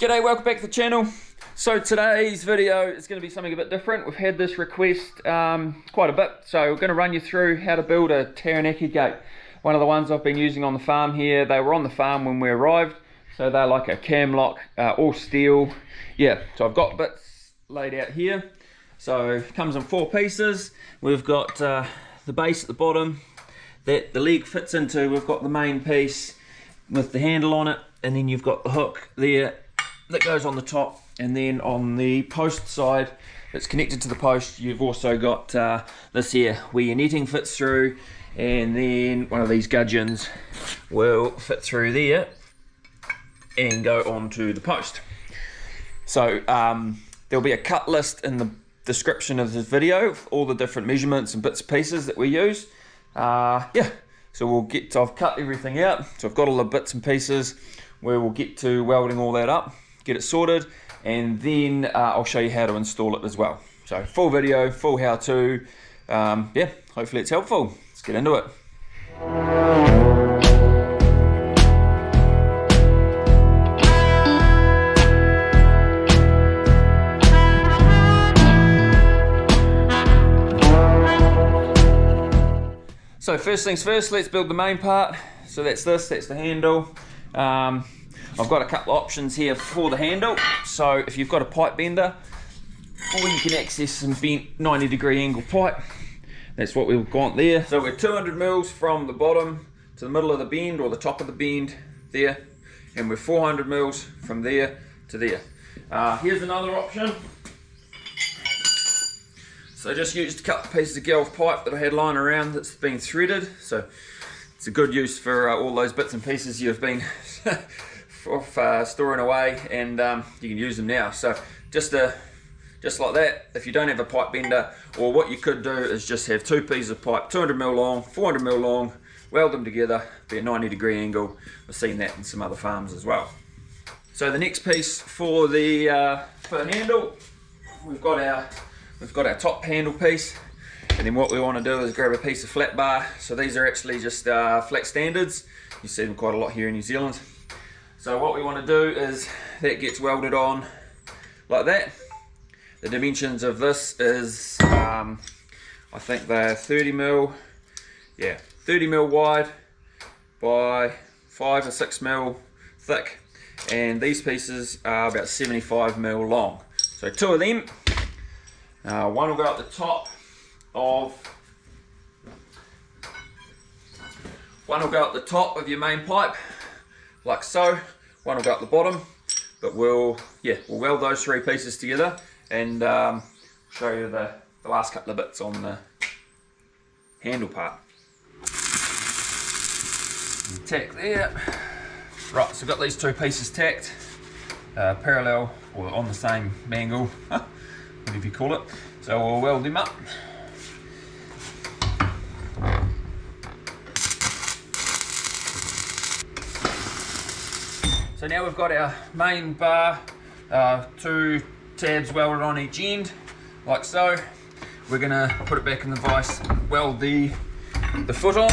G'day, welcome back to the channel. So today's video is going to be something a bit different. We've had this request um, quite a bit, so we're going to run you through how to build a Taranaki gate. One of the ones I've been using on the farm here. They were on the farm when we arrived, so they're like a cam lock, uh, all steel. Yeah, so I've got bits laid out here. So it comes in four pieces. We've got uh, the base at the bottom that the leg fits into. We've got the main piece with the handle on it, and then you've got the hook there that goes on the top and then on the post side that's connected to the post you've also got uh, this here where your netting fits through and then one of these gudgeons will fit through there and go onto the post. So um, there'll be a cut list in the description of this video all the different measurements and bits and pieces that we use. Uh, yeah so we'll get to, I've cut everything out so I've got all the bits and pieces. Where we'll get to welding all that up get it sorted, and then uh, I'll show you how to install it as well. So full video, full how to. Um, yeah, hopefully it's helpful. Let's get into it. So first things first, let's build the main part. So that's this, that's the handle. Um, I've got a couple of options here for the handle. So if you've got a pipe bender, or you can access some bent 90 degree angle pipe. That's what we've got there. So we're 200 mils from the bottom to the middle of the bend or the top of the bend there. And we're 400 mils from there to there. Uh, here's another option. So I just used a couple of pieces of galv pipe that I had lying around that's been threaded. So it's a good use for uh, all those bits and pieces you've been off uh, storing away and um, you can use them now. So just a, uh, just like that, if you don't have a pipe bender, or what you could do is just have two pieces of pipe, 200 mil long, 400 mil long, weld them together, be a 90 degree angle. I've seen that in some other farms as well. So the next piece for the uh, for the handle, we've got our we've got our top handle piece, and then what we want to do is grab a piece of flat bar. So these are actually just uh, flat standards. You see them quite a lot here in New Zealand. So what we want to do is that gets welded on like that. The dimensions of this is, um, I think they're 30 mil, yeah, 30 mil wide by five or six mil thick. And these pieces are about 75 mil long. So two of them. Uh, one will go at the top of one will go at the top of your main pipe like so. One will go up the bottom, but we'll, yeah, we'll weld those three pieces together and um, show you the, the last couple of bits on the handle part. Tack there. Right, so I've got these two pieces tacked, uh, parallel or on the same angle, whatever you call it. So we'll weld them up. So now we've got our main bar, uh, two tabs welded on each end, like so. We're gonna put it back in the vise, weld the, the foot on,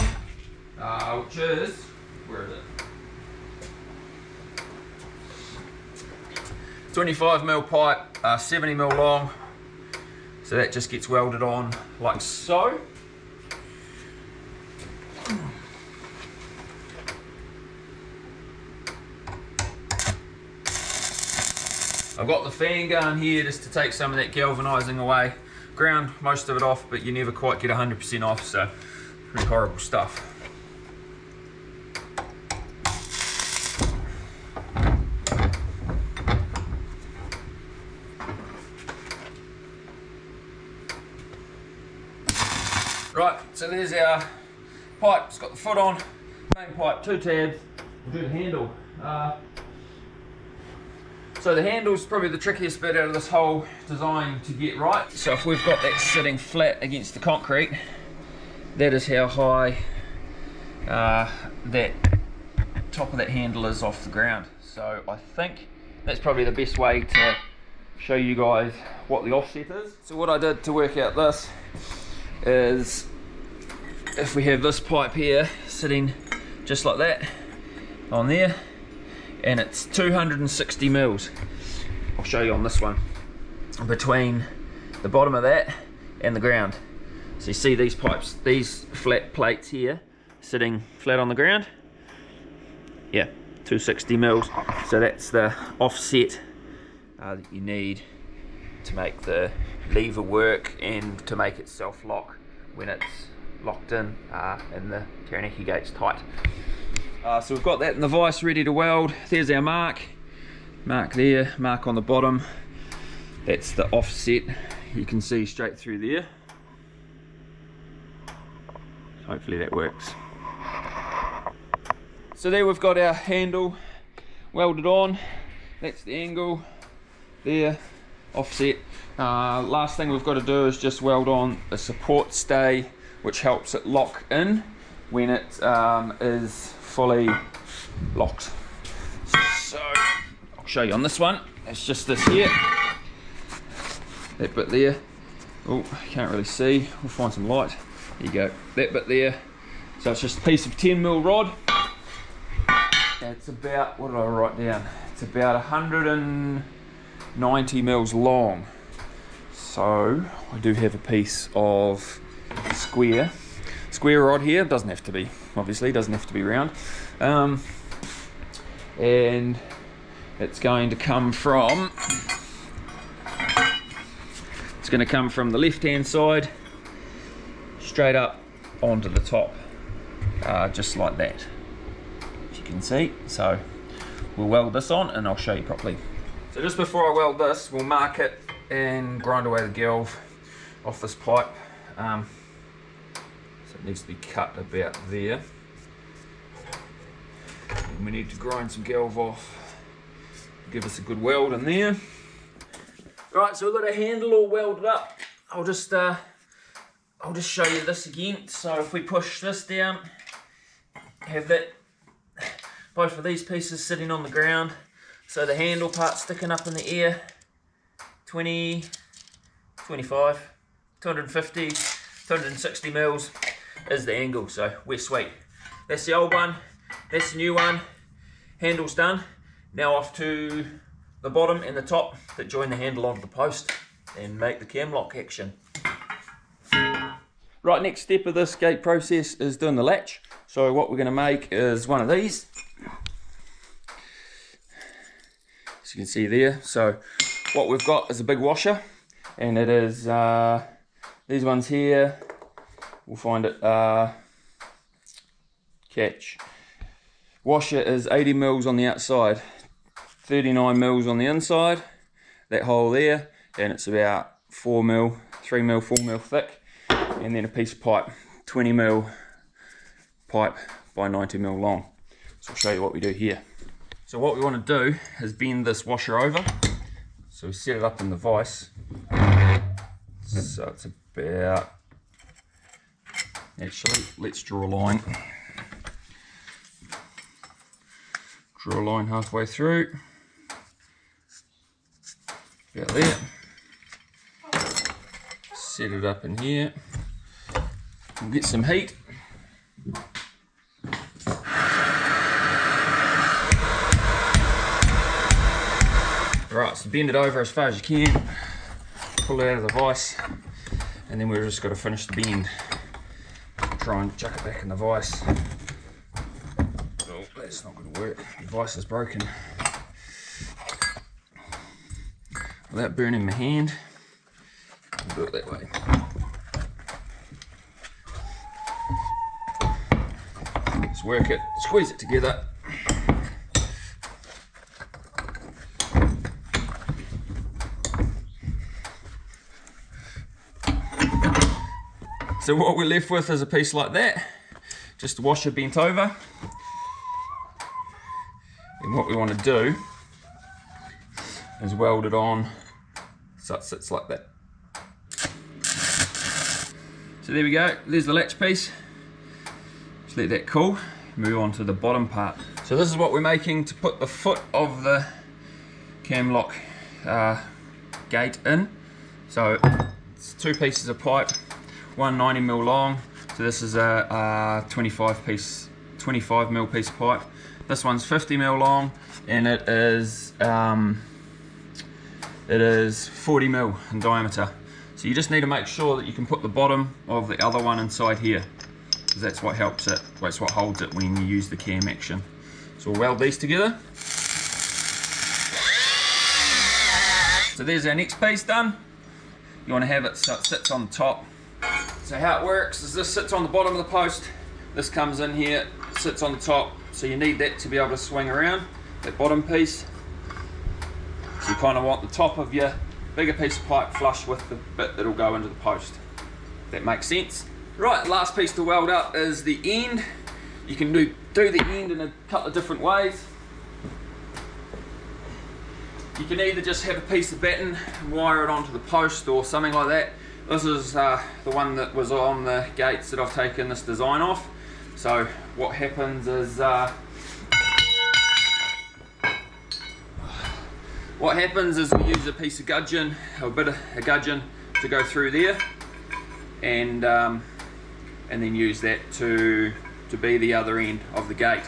uh, which is, where is it? 25 mil pipe, uh, 70 mil long. So that just gets welded on like so. I've got the fan gun here just to take some of that galvanizing away. Ground most of it off, but you never quite get 100% off, so pretty horrible stuff. Right, so there's our pipe, it's got the foot on, main pipe, two tabs, we'll do the handle. Uh, so the handle's probably the trickiest bit out of this whole design to get right. So if we've got that sitting flat against the concrete, that is how high uh, that top of that handle is off the ground. So I think that's probably the best way to show you guys what the offset is. So what I did to work out this is if we have this pipe here sitting just like that on there and it's 260 mils. I'll show you on this one. Between the bottom of that and the ground. So you see these pipes, these flat plates here, sitting flat on the ground. Yeah, 260 mils. So that's the offset uh, that you need to make the lever work and to make it self-lock when it's locked in uh, and the Taranaki gate's tight. Uh, so we've got that in the vise ready to weld. There's our mark. Mark there, mark on the bottom. That's the offset. You can see straight through there. Hopefully that works. So there we've got our handle welded on. That's the angle there, offset. Uh, last thing we've got to do is just weld on a support stay which helps it lock in when it um, is fully locked. So I'll show you on this one. It's just this here. That bit there. Oh, can't really see. We'll find some light. There you go. That bit there. So it's just a piece of 10 mil rod. It's about, what did I write down? It's about 190 mils long. So I do have a piece of square square rod here. Doesn't have to be, obviously, doesn't have to be round. Um, and it's going to come from it's going to come from the left hand side straight up onto the top uh, just like that if you can see so we'll weld this on and I'll show you properly so just before I weld this we'll mark it and grind away the galv off this pipe um, it needs to be cut about there. And we need to grind some galv off, give us a good weld in there. Right, so we've got a handle all welded up. I'll just uh, I'll just show you this again. So if we push this down, have that both of these pieces sitting on the ground. So the handle part sticking up in the air, 20, 25, 250, 260 mils is the angle, so we're sweet. That's the old one, that's the new one, handle's done. Now off to the bottom and the top that join the handle onto the post and make the cam lock action. Right, next step of this gate process is doing the latch. So what we're going to make is one of these. As you can see there. So what we've got is a big washer and it is uh, these ones here we'll find it. Uh, catch. Washer is 80 mils on the outside 39 mils on the inside that hole there and it's about 4 mil 3 mil 4 mil thick and then a piece of pipe 20 mil pipe by 90 mil long. So I'll show you what we do here. So what we want to do is bend this washer over. So we set it up in the vise. So it's about Actually, let's draw a line. Draw a line halfway through. About there. Set it up in here. We'll get some heat. Right, so bend it over as far as you can. Pull it out of the vise. And then we've just got to finish the bend try and chuck it back in the vise. Oh, that's not going to work. The vise is broken. Without burning my hand, I'll do it that way. Let's work it, squeeze it together. So what we're left with is a piece like that, just a washer bent over. And what we want to do is weld it on so it sits like that. So there we go, there's the latch piece. Just let that cool, move on to the bottom part. So this is what we're making to put the foot of the cam lock uh, gate in. So it's two pieces of pipe one 90 mil long. So this is a, a 25 piece, 25 mil piece pipe. This one's 50 mil long and it is um, it is 40 mil in diameter. So you just need to make sure that you can put the bottom of the other one inside here because that's what helps it, that's what holds it when you use the cam action. So we'll weld these together. So there's our next piece done. You want to have it so it sits on top. So how it works is this sits on the bottom of the post, this comes in here, sits on the top, so you need that to be able to swing around, that bottom piece. So you kind of want the top of your bigger piece of pipe flush with the bit that'll go into the post. That makes sense. Right, last piece to weld up is the end. You can do, do the end in a couple of different ways. You can either just have a piece of batten and wire it onto the post or something like that. This is uh, the one that was on the gates that I've taken this design off. So what happens is uh, what happens is we use a piece of gudgeon, a bit of a gudgeon to go through there and um, and then use that to to be the other end of the gate.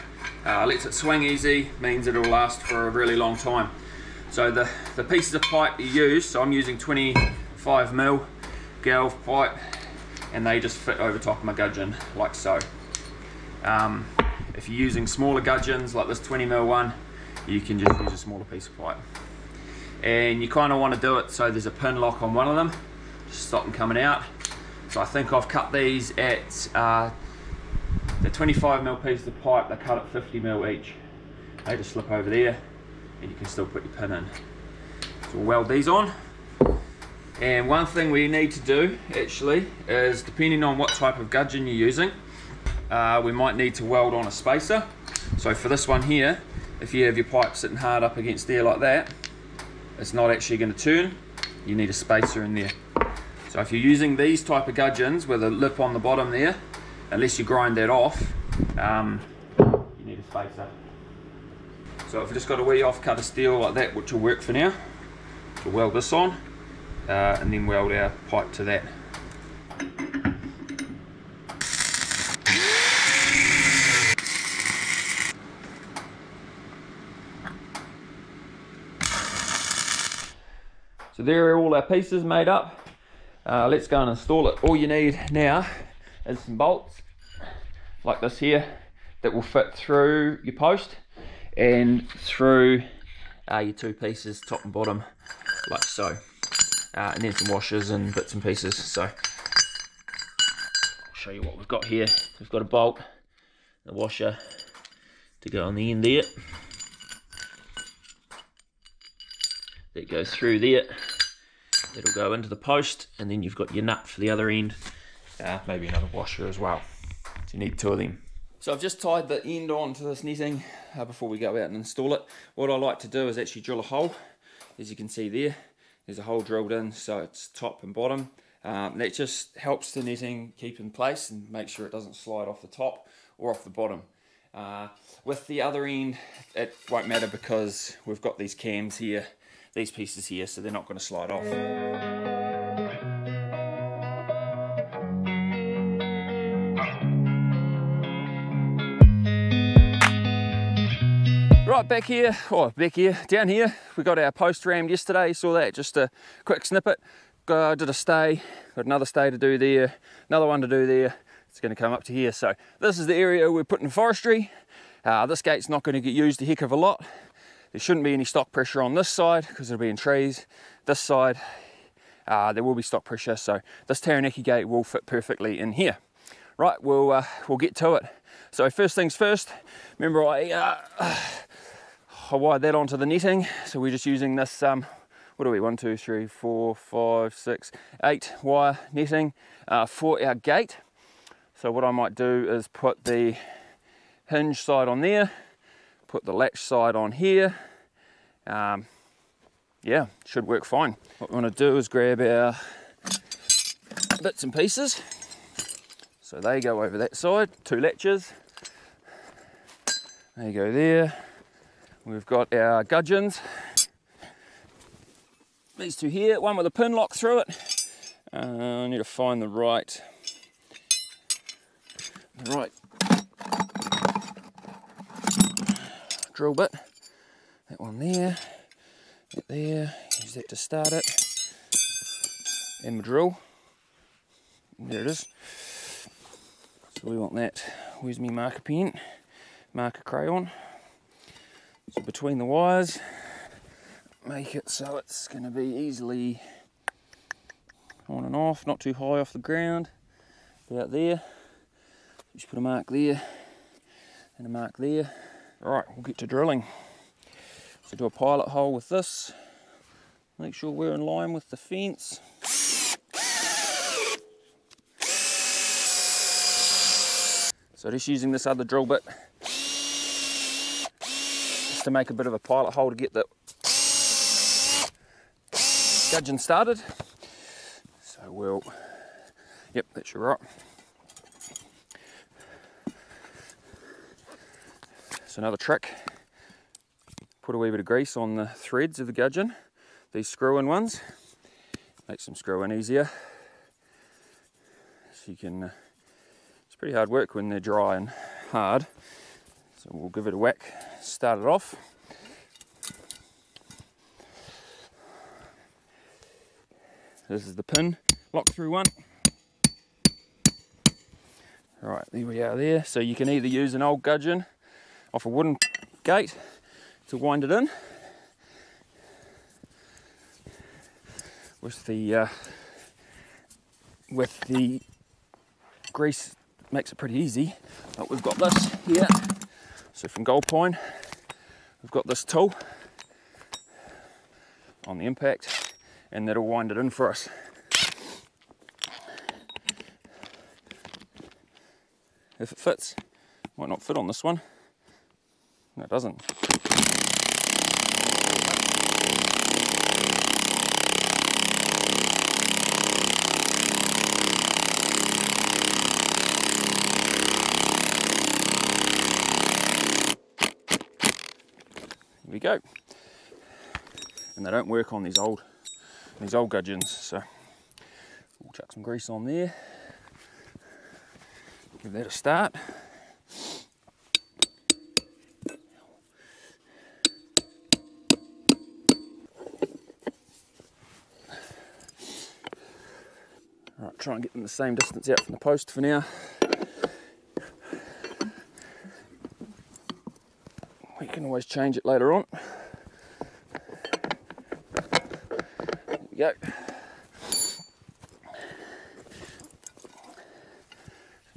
Uh, lets it swing easy, means it'll last for a really long time. So the, the pieces of pipe you use, so I'm using 25 mil galv pipe and they just fit over top of my gudgeon like so. Um, if you're using smaller gudgeons like this 20 mil one, you can just use a smaller piece of pipe. And you kind of want to do it so there's a pin lock on one of them, just stop them coming out. So I think I've cut these at uh, the 25 mil piece of pipe, they cut at 50 mil each. They just slip over there and you can still put your pin in. So we'll weld these on. And one thing we need to do actually is depending on what type of gudgeon you're using, uh, we might need to weld on a spacer. So for this one here, if you have your pipe sitting hard up against there like that, it's not actually going to turn. You need a spacer in there. So if you're using these type of gudgeons with a lip on the bottom there, unless you grind that off, um, you need a spacer. So if I've just got a wee off cut of steel like that, which will work for now, we'll weld this on, uh, and then weld our pipe to that. So there are all our pieces made up. Uh, let's go and install it. All you need now is some bolts like this here that will fit through your post and through uh, your two pieces, top and bottom, like so. Uh, and then some washers and bits and pieces. So I'll show you what we've got here. We've got a bolt, a washer to go on the end there. That goes through there. It'll go into the post, and then you've got your nut for the other end. Uh, maybe another washer as well. So you need two of them. So I've just tied the end on to this netting uh, before we go out and install it. What I like to do is actually drill a hole. As you can see there, there's a hole drilled in so it's top and bottom. Um, that just helps the netting keep in place and make sure it doesn't slide off the top or off the bottom. Uh, with the other end, it won't matter because we've got these cams here, these pieces here, so they're not going to slide off. Right, back here, or back here, down here, we got our post rammed yesterday, you saw that, just a quick snippet. Uh, did a stay, got another stay to do there, another one to do there. It's gonna come up to here. So this is the area we're putting forestry. Uh, this gate's not gonna get used a heck of a lot. There shouldn't be any stock pressure on this side because it'll be in trees. This side, uh, there will be stock pressure. So this Taranaki gate will fit perfectly in here. Right, we'll, uh, we'll get to it. So first things first, remember I uh, I wired that onto the netting. So we're just using this, um, what are we, one, two, three, four, five, six, eight wire netting uh, for our gate. So what I might do is put the hinge side on there, put the latch side on here. Um, yeah, should work fine. What we want to do is grab our bits and pieces. So they go over that side, two latches. They go there. We've got our gudgeons. These two here, one with a pin lock through it. Uh, I need to find the right, the right drill bit. That one there, that there, use that to start it. And my drill. There it is. So we want that. Where's my marker pen? Marker crayon. So between the wires, make it so it's going to be easily on and off, not too high off the ground, about there. Just put a mark there and a mark there. Right, we'll get to drilling. So do a pilot hole with this. Make sure we're in line with the fence. So just using this other drill bit just to make a bit of a pilot hole to get the gudgeon started. So we'll, yep, that's your right. So another trick, put a wee bit of grease on the threads of the gudgeon, these screw-in ones, makes them screw in easier. So you can, uh, it's pretty hard work when they're dry and hard. So we'll give it a whack, start it off. This is the pin, lock through one. Right, there we are there. So you can either use an old gudgeon off a wooden gate to wind it in with the uh, with the grease makes it pretty easy but we've got this here so from Gold Pine we've got this tool on the impact and that'll wind it in for us. If it fits, might not fit on this one. No, it doesn't. Go. And they don't work on these old these old gudgeons. So we'll chuck some grease on there. Give that a start. Right, try and get them the same distance out from the post for now. We can always change it later on. go.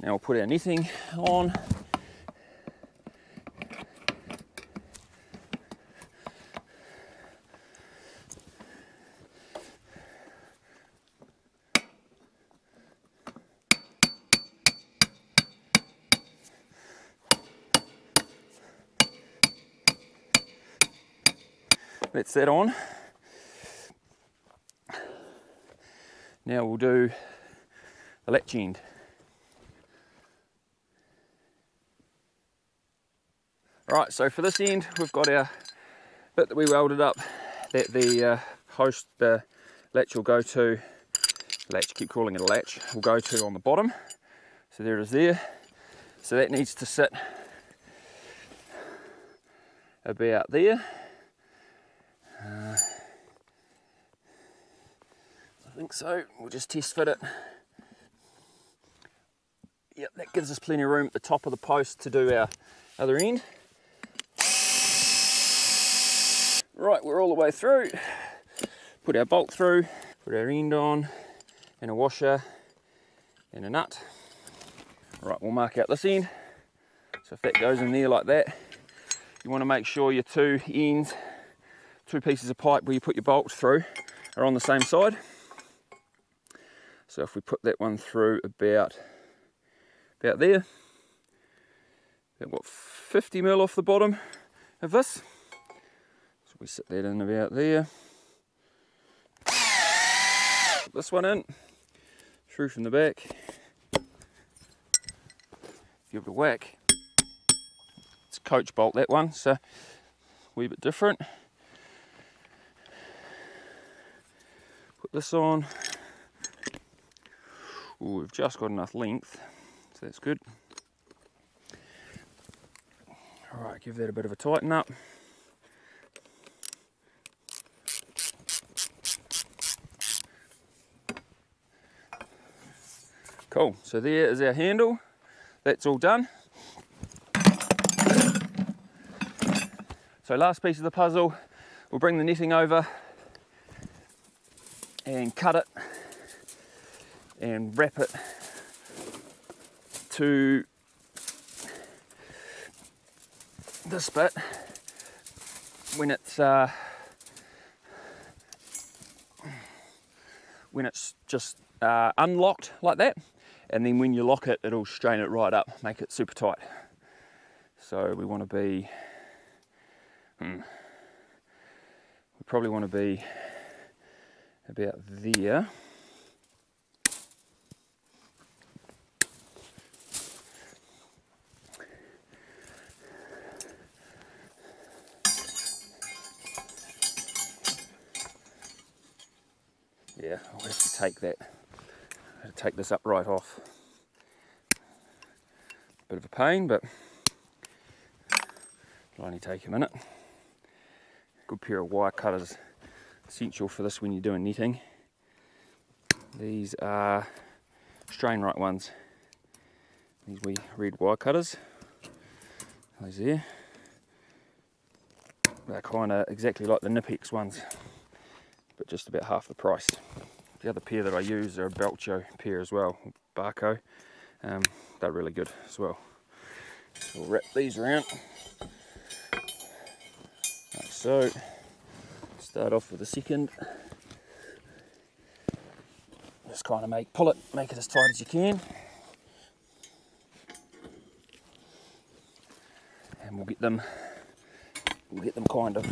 Now we'll put our knitting on. Set on. Now we'll do the latch end. Right, so for this end, we've got our bit that we welded up that the uh, host, the latch will go to, latch, keep calling it a latch, will go to on the bottom. So there it is there. So that needs to sit about there. I think so. We'll just test fit it. Yep, that gives us plenty of room at the top of the post to do our other end. Right, we're all the way through. Put our bolt through, put our end on, and a washer, and a nut. Right, we'll mark out this end. So if that goes in there like that, you want to make sure your two ends, two pieces of pipe where you put your bolts through, are on the same side. So if we put that one through about, about there, about what, 50 mil off the bottom of this. So we set that in about there. Put this one in, through from the back. Give it a whack. It's coach bolt that one, so a wee bit different. Put this on, Ooh, we've just got enough length, so that's good. All right, give that a bit of a tighten up. Cool, so there is our handle. That's all done. So last piece of the puzzle, we'll bring the netting over and cut it and wrap it to this bit when it's uh, when it's just uh, unlocked like that. And then when you lock it it'll strain it right up make it super tight. So we want to be hmm, we probably want to be about there yeah, I'll have to take that, take this up right off. Bit of a pain, but it'll only take a minute. Good pair of wire cutters, essential for this when you're doing netting. These are Strainrite ones. These wee red wire cutters. Those there. They're kind of exactly like the Knipex ones but just about half the price. The other pair that I use are a Bahco pair as well, Bahco. Um, they're really good as well. So we'll wrap these around. Like so. Start off with the second. Just kind of make pull it, make it as tight as you can. And we'll get them we'll get them kind of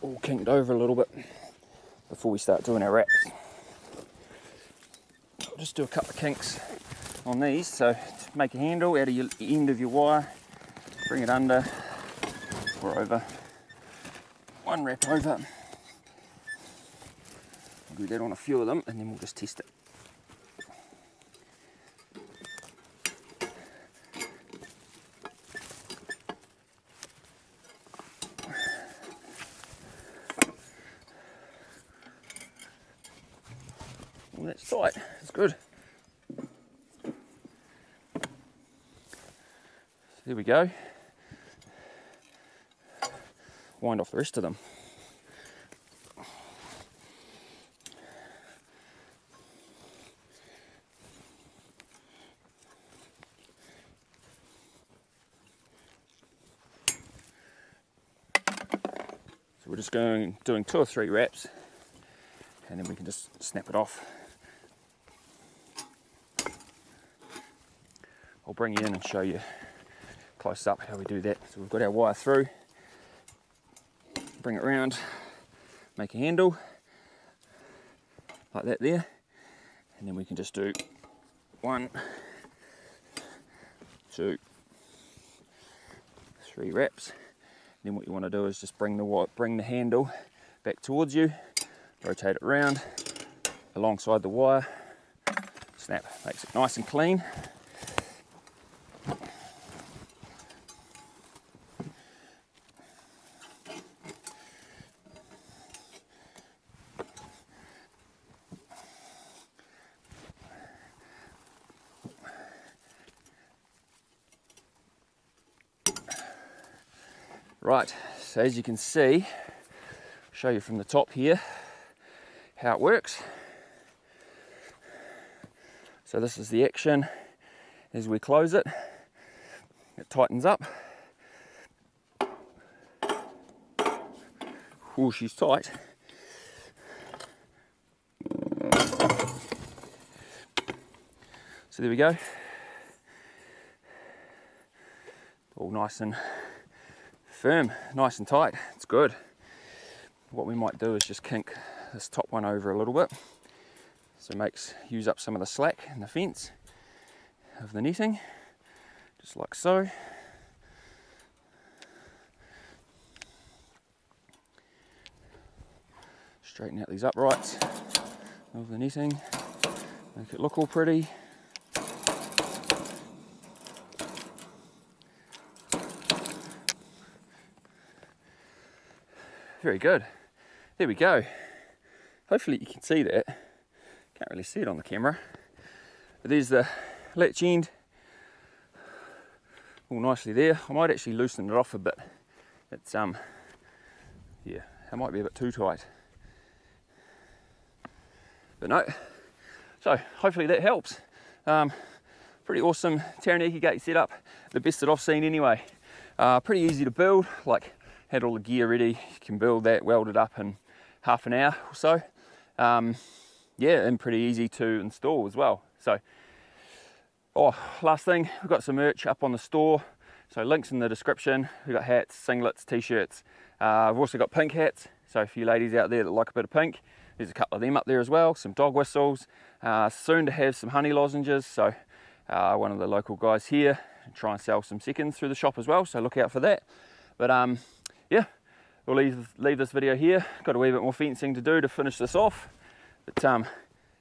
all kinked over a little bit before we start doing our wraps. I'll just do a couple of kinks on these. So make a handle out of your end of your wire, bring it under or over. One wrap over. do that on a few of them and then we'll just test it. That's tight, it's good. So there we go. Wind off the rest of them. So we're just going doing two or three wraps and then we can just snap it off. I'll bring you in and show you close up how we do that. So we've got our wire through, bring it around, make a handle like that there, and then we can just do one, two, three wraps. Then what you want to do is just bring the bring the handle back towards you, rotate it around alongside the wire, snap, makes it nice and clean. Right, so as you can see, show you from the top here how it works. So this is the action as we close it. It tightens up. Oh, she's tight. So there we go. All nice and firm, nice and tight. It's good. What we might do is just kink this top one over a little bit. So it makes use up some of the slack in the fence of the netting, just like so. Straighten out these uprights of the netting, make it look all pretty. Very good. There we go. Hopefully you can see that. Can't really see it on the camera. But there's the latch end all nicely there. I might actually loosen it off a bit. It's um yeah, that might be a bit too tight. But no. So hopefully that helps. Um, pretty awesome Taranaki gate setup. The best that I've seen anyway. Uh, pretty easy to build, like had all the gear ready. You can build that, weld it up in half an hour or so. Um, yeah, and pretty easy to install as well. So, oh, last thing, we've got some merch up on the store. So links in the description. We've got hats, singlets, t-shirts. Uh, I've also got pink hats. So for you ladies out there that like a bit of pink, there's a couple of them up there as well. Some dog whistles. Uh, soon to have some honey lozenges. So uh, one of the local guys here try and sell some seconds through the shop as well. So look out for that. But um, yeah, we'll leave, leave this video here. Got a wee bit more fencing to do to finish this off. But um,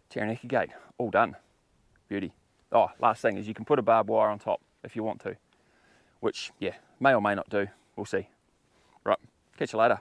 Taranaki gate, all done. Beauty. Oh, last thing is you can put a barbed wire on top if you want to, which, yeah, may or may not do. We'll see. Right, catch you later.